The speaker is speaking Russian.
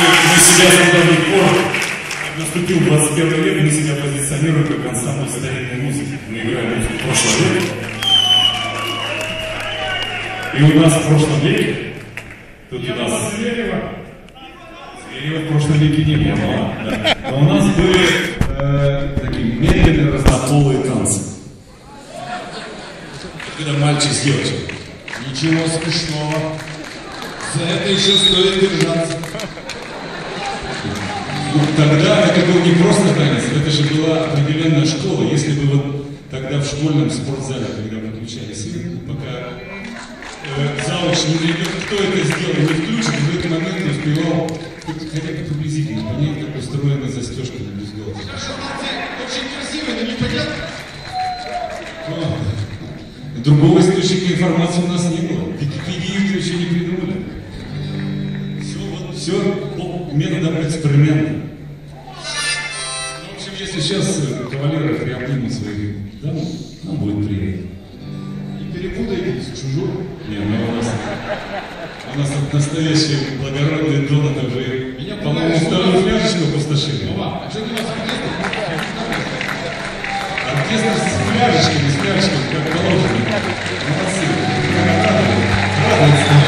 мы себя с недавних пор, как наступил 21 век, мы себя позиционируем как ансамбль старинной музыки. Мы играем музыку прошлого века. И у нас в прошлом веке, тут у нас Зверева в прошлом веке не было, да. но у нас были э, такие медленные разнополые танцы. Когда мальчик с девочкой. Ничего смешного. За это еще стоит держаться. Ну, тогда это был не просто танец, это же была определенная школа. Если бы вот тогда в школьном спортзале, когда выключали свет, пока э, завуч не найдет, кто это сделал, не включит, в этот момент не успевал хотя бы приблизительно понять, как устроена застежка на бюстгальтере. Очень красиво, но непонятно. Другого источника информации у нас не было. Все методом эксперимента. Ну, в общем, если сейчас э, кавалеры приобнимут своих дам, нам будет приятно. Не перепутайте с чужой. Не, ну у нас, у нас тут настоящие благородные донаты уже, Меня по-моему, вторую фляжечку опустошили. Мама, а что ты у вас оркестр? Оркестр с фляжечками, с фляжечками, как положено. Молодцы. Радуются.